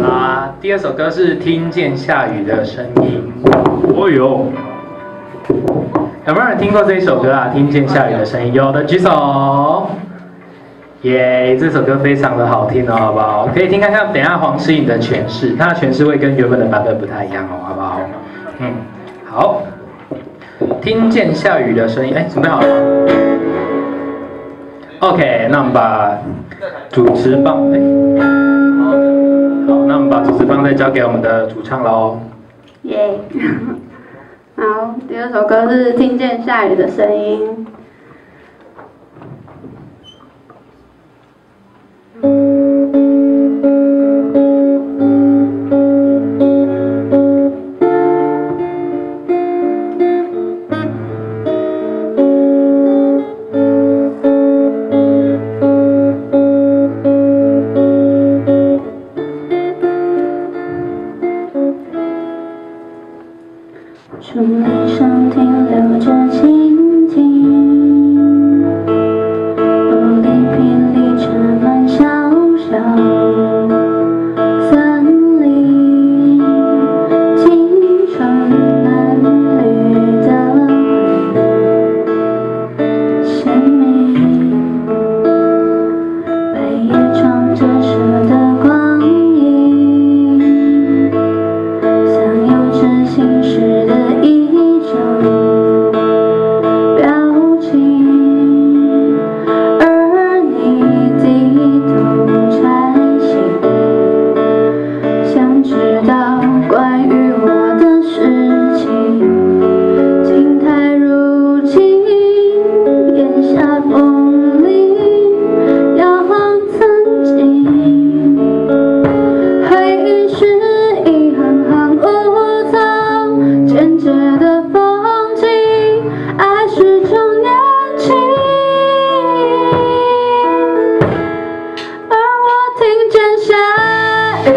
啦，第二首歌是听见下雨的声音。哦呦，有没有人听过这一首歌啊？听见下雨的声音，有的举手。耶，这首歌非常的好听哦，好不好？可以听看看，等下黄诗颖的诠释，她的诠释会跟原本的版本不太一样哦，好不好？嗯，好。听见下雨的声音，哎，准备好了吗？OK，那我们把主持棒，把主持棒再交给我们的主唱喽。耶，好，第二首歌是听见下雨的声音。风里摇晃，曾经回忆是一行行无从剪接的风景，爱始终年轻，而我听见下雨。